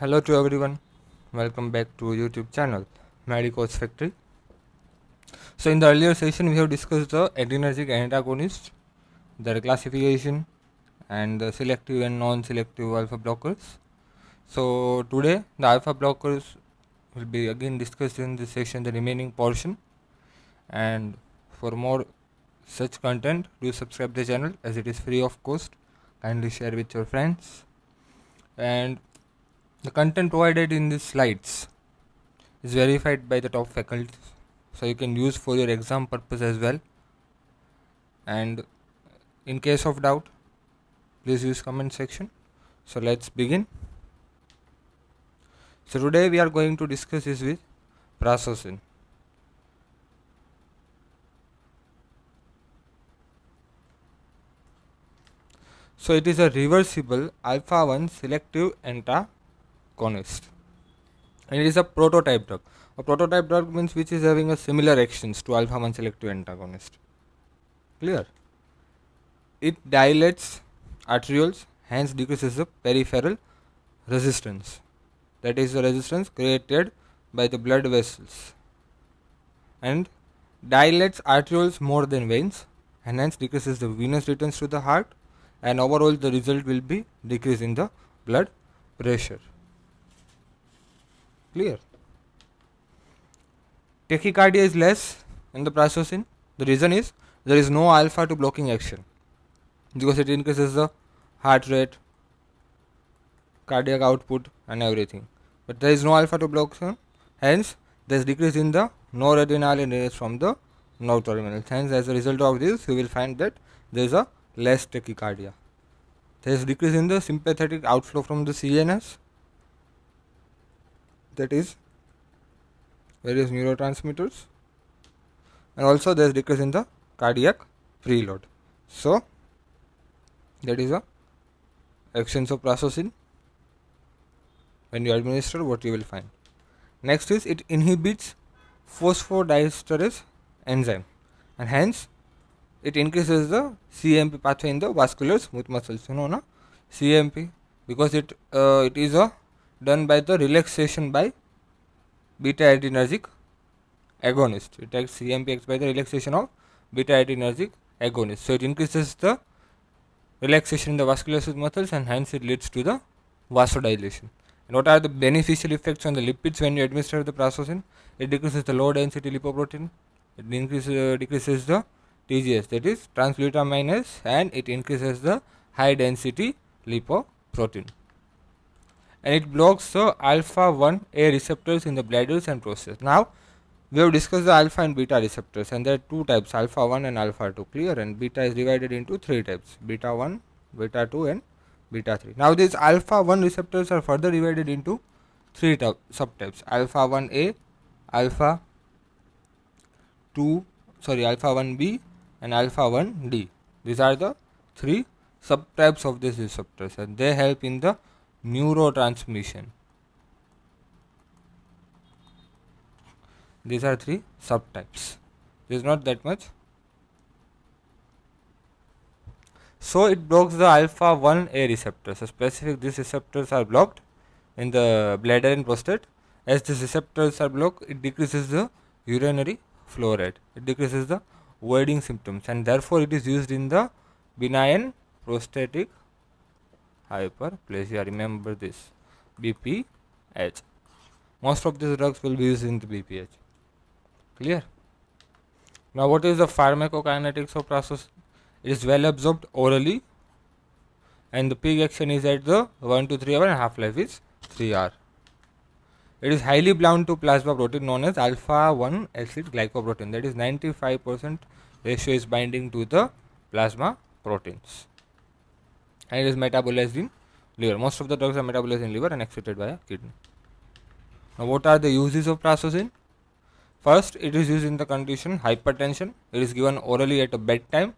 Hello to everyone. Welcome back to YouTube channel Medico'z Factory. So in the earlier session we have discussed the adrenergic antagonists, their classification and the selective and non-selective alpha blockers. So today the alpha blockers will be again discussed in this session the remaining portion and for more such content do subscribe the channel as it is free of cost kindly share with your friends and the content provided in these slides is verified by the top faculty so you can use for your exam purpose as well. And in case of doubt please use comment section. So let's begin. So today we are going to discuss this with prazosin so it is a reversible alpha 1 selective antagonist and it is a prototype drug. A prototype drug means which is having a similar actions to alpha 1 selective antagonist. Clear? It dilates arterioles hence decreases the peripheral resistance. That is the resistance created by the blood vessels. And dilates arterioles more than veins and hence decreases the venous returns to the heart and overall the result will be decrease in the blood pressure clear. Tachycardia is less in the prazosin the reason is there is no alpha 2 blocking action. Because it increases the heart rate cardiac output and everything. But there is no alpha 2 block hence there is decrease in the noradrenaline release from the nerve terminal. Hence as a result of this you will find that there is a less tachycardia. There is decrease in the sympathetic outflow from the CNS that is various neurotransmitters and also there is decrease in the cardiac preload. So that is a actions of prazosin when you administer what you will find. Next is it inhibits phosphodiesterase enzyme and hence it increases the CMP pathway in the vascular smooth muscles. You know, na? CMP because it uh, it is a done by the relaxation by beta adrenergic agonist. It acts by the relaxation of beta adrenergic agonist. So it increases the relaxation in the vascular smooth muscles and hence it leads to the vasodilation. And what are the beneficial effects on the lipids when you administer the prazosin? It decreases the low density lipoprotein. It increases uh, decreases the TGS that is transglutaminase and it increases the high density lipoprotein and it blocks the alpha 1 A receptors in the bladders and prostate. Now we have discussed the alpha and beta receptors and there are two types alpha 1 and alpha 2 clear and beta is divided into three types beta 1, beta 2 and beta 3. Now these alpha 1 receptors are further divided into three subtypes alpha 1A, alpha 2 sorry alpha 1B and alpha 1 D. These are the three subtypes of these receptors and they help in the neurotransmission. These are three subtypes. There is not that much. So it blocks the alpha 1A receptor So specific these receptors are blocked in the bladder and prostate. As these receptors are blocked, it decreases the urinary flow rate. It decreases the voiding symptoms and therefore it is used in the benign prostatic hyperplasia. Remember this. BPH most of these drugs will be used in the BPH clear? Now what is the pharmacokinetics of prazosin it is well absorbed orally and the peak action is at the 1 to 3 hour and half life is 3 hour. It is highly bound to plasma protein known as alpha 1 acid glycoprotein. That is 95 percent ratio is binding to the plasma proteins and it is metabolized in liver. Most of the drugs are metabolized in liver and excreted by a kidney. Now what are the uses of prazosin first it is used in the condition hypertension. It is given orally at a bedtime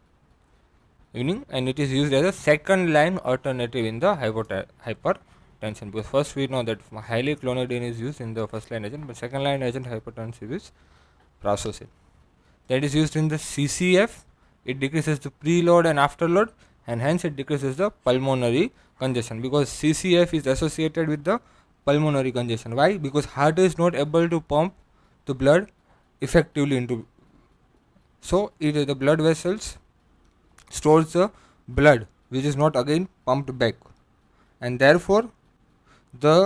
evening and it is used as a second line alternative in the hypertension because first we know that highly clonidine is used in the first line agent but second line agent hypertensive is prazosin that is used in the CCF it decreases the preload and afterload and hence it decreases the pulmonary congestion because CCF is associated with the pulmonary congestion. Why? Because heart is not able to pump the blood effectively into so it the blood vessels stores the blood which is not again pumped back and therefore the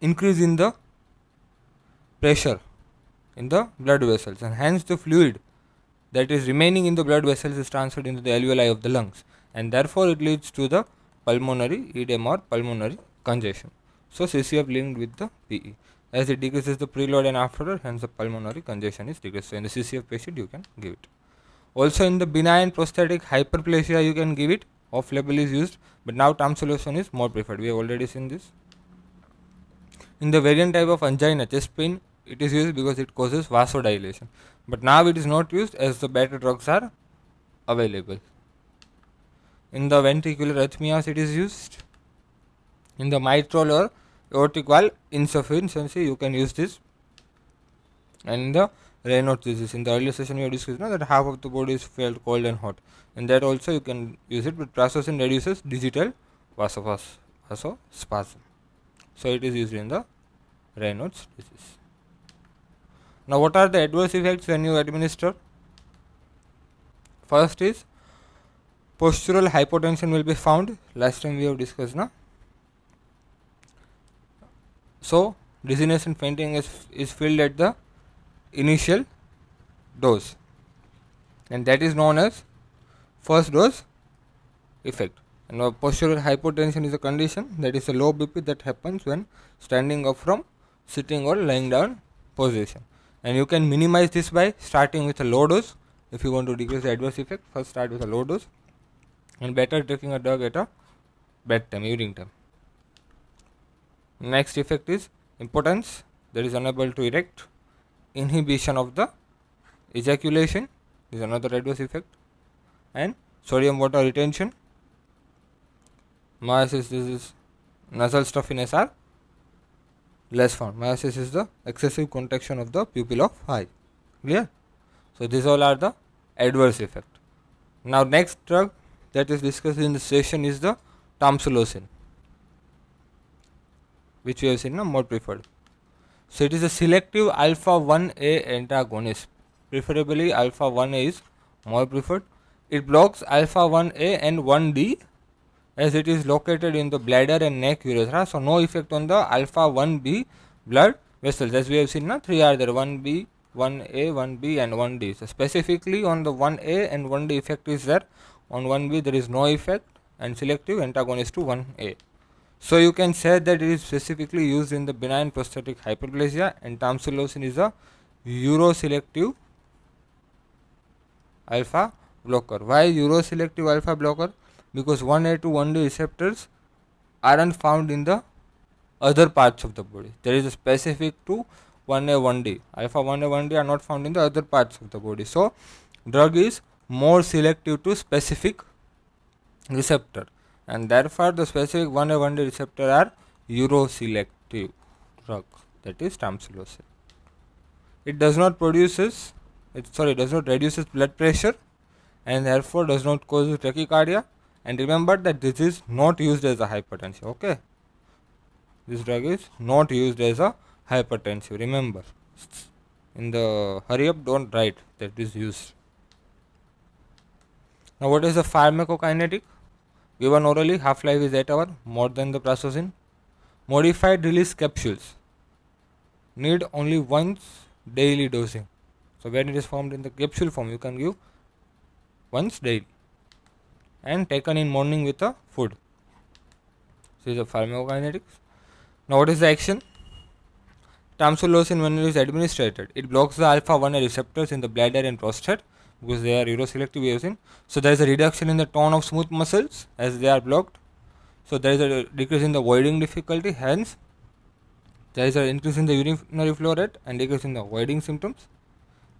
increase in the pressure in the blood vessels and hence the fluid that is remaining in the blood vessels is transferred into the alveoli of the lungs and therefore it leads to the pulmonary edema or pulmonary congestion. So CCF linked with the PE. As it decreases the preload and afterload, hence the pulmonary congestion is decreased. So in the CCF patient, you can give it. Also in the benign prostatic hyperplasia, you can give it. Off label is used, but now tamsulosin is more preferred. We have already seen this. In the variant type of angina, chest pain, it is used because it causes vasodilation. But now it is not used as the better drugs are available. In the ventricular arrhythmias, it is used. In the mitral or aortic valve insufficiency, you can use this. And in the Raynaud's disease, in the earlier session, we discussed that half of the body is felt cold and hot. And that also, you can use it, but prazosin reduces digital vasospasm. So, it is used in the Raynaud's disease. Now, what are the adverse effects when you administer? First is postural hypotension will be found. Last time we have discussed now so dizziness and fainting is, is filled at the initial dose. And that is known as first dose effect. And postural hypotension is a condition that is a low bp that happens when standing up from sitting or lying down position. And you can minimize this by starting with a low dose. If you want to decrease the adverse effect first start with a low dose and better taking a drug at a bedtime evening time. Next effect is impotence that is unable to erect. Inhibition of the ejaculation is another adverse effect. And sodium water retention. Miosis this is nasal stuffiness are less found miosis is the excessive contraction of the pupil of eye. Clear? So these all are the adverse effect. Now next drug that is discussed in the session is the tamsulosin which we have seen no, more preferred. So, it is a selective alpha 1A antagonist preferably alpha 1A is more preferred. It blocks alpha 1A and 1D as it is located in the bladder and neck urethra. So, no effect on the alpha 1B blood vessels as we have seen now 3 are there 1B, 1A, 1B and 1D. So, specifically on the 1A and 1D effect is there on 1B there is no effect and selective antagonist to 1A. So, you can say that it is specifically used in the benign prostatic hyperplasia and tamsulosin is a uroselective alpha blocker. Why uroselective alpha blocker? Because 1A to 1D receptors aren't found in the other parts of the body. There is a specific to 1A 1D. Alpha 1A 1D are not found in the other parts of the body. So, drug is more selective to specific receptor. And therefore the specific 1A 1D receptor are uroselective drug that is tamsulosin. It does not produces it sorry it does not reduces blood pressure and therefore does not cause tachycardia. And remember that this is not used as a hypertensive okay? This drug is not used as a hypertensive remember. In the hurry up don't write that is used now what is the pharmacokinetic given orally half life is 8 hour more than the prazosin modified release capsules need only once daily dosing. So when it is formed in the capsule form you can give once daily and taken in morning with a food. This is the pharmacokinetics. Now what is the action tamsulosin when it is administered it blocks the alpha 1 receptors in the bladder and prostate because they are uroselective eosin. So there is a reduction in the tone of smooth muscles as they are blocked. So there is a decrease in the voiding difficulty. Hence, there is an increase in the urinary flow rate and decrease in the voiding symptoms,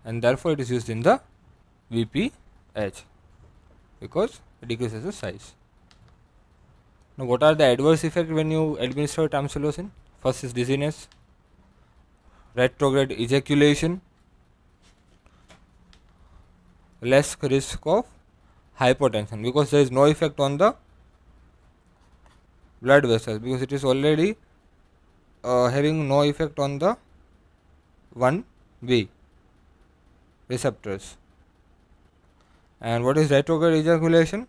and therefore it is used in the BPH because it decreases the size. Now, what are the adverse effects when you administer tamsulosin? First is dizziness, retrograde ejaculation, less risk of hypotension because there is no effect on the blood vessels because it is already uh, having no effect on the 1b receptors. And what is retrograde ejaculation?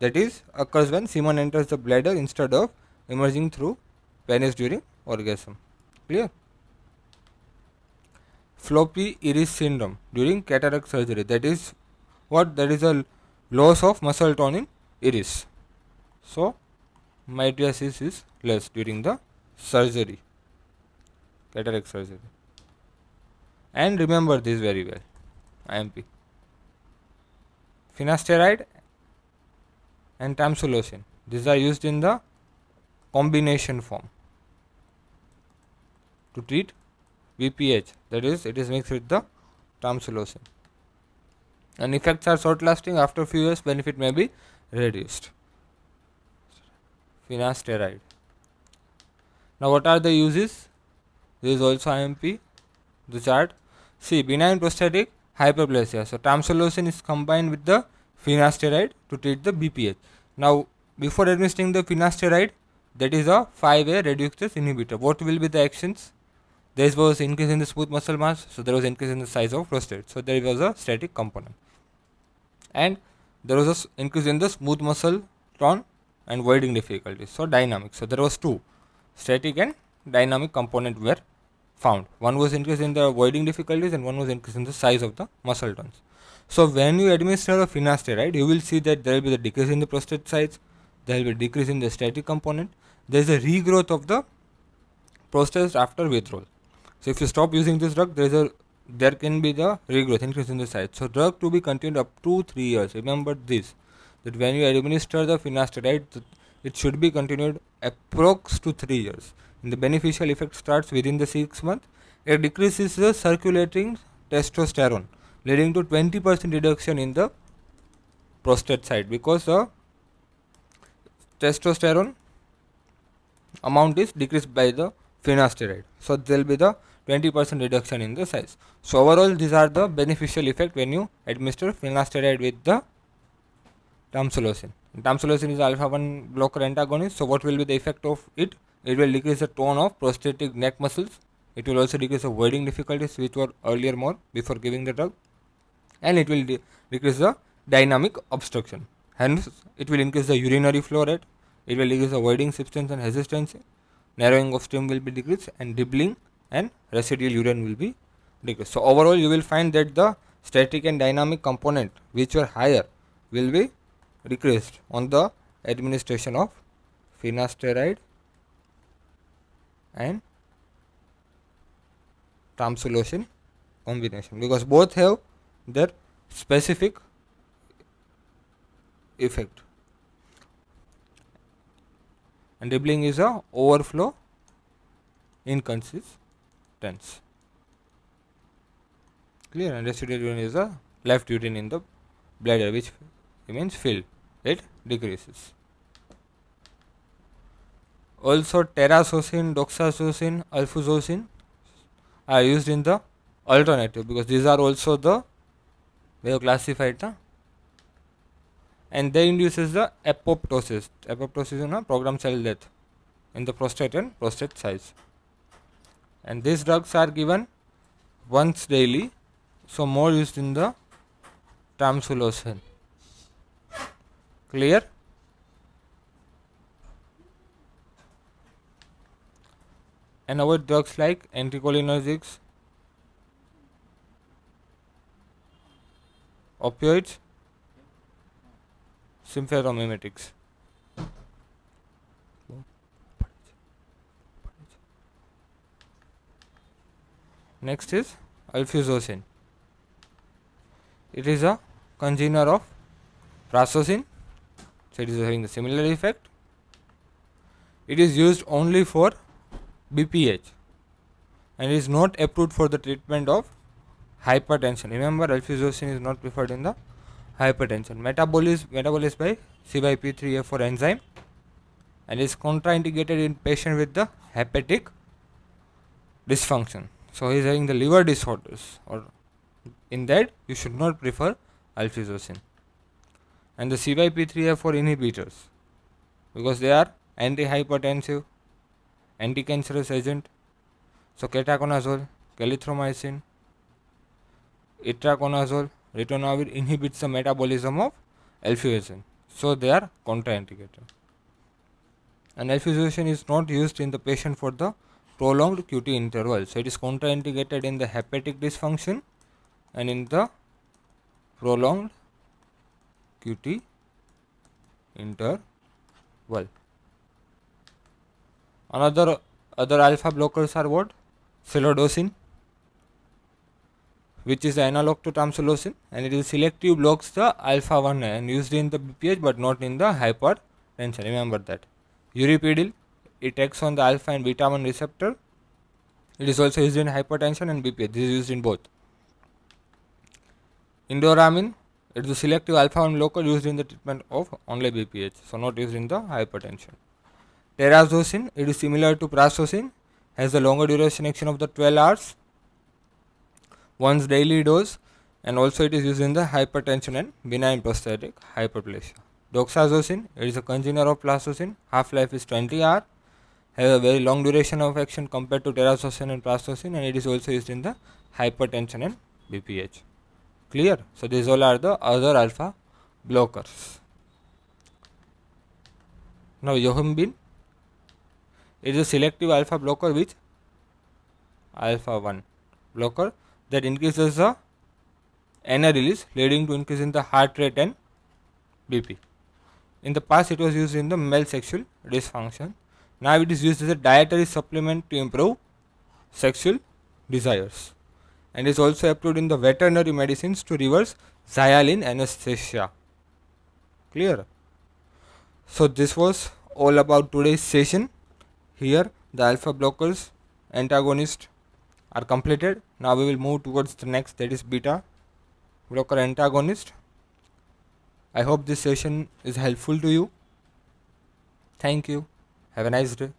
That is occurs when semen enters the bladder instead of emerging through penis during orgasm. Clear floppy iris syndrome during cataract surgery. That is what that is a loss of muscle tone in iris. So mydriasis is less during the surgery cataract surgery. And remember this very well imp finasteride and tamsulosin these are used in the combination form to treat BPH that is it is mixed with the tamsulosin and effects are short lasting after few years benefit may be reduced. Finasteride. Now what are the uses? There is also IMP the chart see benign prostatic hyperplasia. So tamsulosin is combined with the finasteride to treat the BPH now before administering the finasteride that is a 5A reductase inhibitor. What will be the actions there was increase in the smooth muscle mass so there was increase in the size of prostate. So there was a static component. And there was a increase in the smooth muscle tone and voiding difficulties. So dynamic. So there was two. Static and dynamic component were found. One was increase in the voiding difficulties and one was increase in the size of the muscle tones. So when you administer a finasteride you will see that there will be the decrease in the prostate size there will be decrease in the static component there is a regrowth of the prostate after withdrawal so if you stop using this drug, there is a there can be the regrowth increase in the size. So drug to be continued up to three years. Remember this that when you administer the finasteride, it should be continued approx to three years. And the beneficial effect starts within the six months. It decreases the circulating testosterone, leading to 20% reduction in the prostate side because the testosterone amount is decreased by the finasteride. So there will be the 20% reduction in the size. So overall these are the beneficial effect when you administer finasteride with the tamsulosin. Tamsulosin is alpha 1 blocker antagonist. So what will be the effect of it? It will decrease the tone of prostatic neck muscles. It will also decrease the voiding difficulties which were earlier more before giving the drug. And it will de decrease the dynamic obstruction. Hence it will increase the urinary flow rate. It will decrease the voiding substance and hesitancy. Narrowing of stream will be decreased and dribbling and residual urine will be decreased. So overall you will find that the static and dynamic component which were higher will be decreased on the administration of finasteride and tamsulosin combination because both have their specific effect and dribbling is a overflow inconsist tense. Clear and residual urine is the left urine in the bladder which remains filled. It decreases. Also terazosin, doxazosin, alfuzosin are used in the alternative because these are also the we have classified the and they induces the apoptosis. Apoptosis is a programmed cell death in the prostate and prostate size and these drugs are given once daily so more used in the tamsulosin clear? And our drugs like anticholinergics opioids sympathomimetics Next is alfuzosin. It is a congener of prazosin, so it is having the similar effect. It is used only for BPH and is not approved for the treatment of hypertension. Remember, alfuzosin is not preferred in the hypertension. Metabolism metabolized by CYP3A4 enzyme and is contraindicated in patient with the hepatic dysfunction. So he is having the liver disorders or in that you should not prefer alfuzosin and the CYP3A4 inhibitors because they are antihypertensive, anti-cancerous agent. So ketoconazole, clarithromycin, itraconazole, ritonavir inhibits the metabolism of alfuzosin. So they are contraindicated. And alfuzosin is not used in the patient for the prolonged QT interval. So it is contraindicated in the hepatic dysfunction and in the prolonged QT interval. Another other alpha blockers are what? Silodosin, which is analog to tamsulosin, and it is selective blocks the alpha 1 and used in the BPH but not in the hypertension. Remember that. Urapidil, it acts on the alpha and beta 1 receptor. It is also used in hypertension and BPH. This is used in both. Indoramin, it is a selective alpha 1 blocker used in the treatment of only BPH, so not used in the hypertension. Terazosin, it is similar to prazosin, has a longer duration action of the 12 hours, once daily dose, and also it is used in the hypertension and benign prostatic hyperplasia. Doxazosin, it is a congener of prazosin, half life is 20 hours, has a very long duration of action compared to terazosin and prazosin, and it is also used in the hypertension and BPH. Clear? So, these all are the other alpha blockers. Now, yohimbine is a selective alpha blocker which alpha 1 blocker that increases the NR release leading to increase in the heart rate and BP. In the past it was used in the male sexual dysfunction. Now it is used as a dietary supplement to improve sexual desires and is also approved in the veterinary medicines to reverse xylazine anesthesia. Clear? So this was all about today's session. Here the alpha blockers antagonist are completed. Now we will move towards the next that is beta blocker antagonist. I hope this session is helpful to you. Thank you. Have a nice day.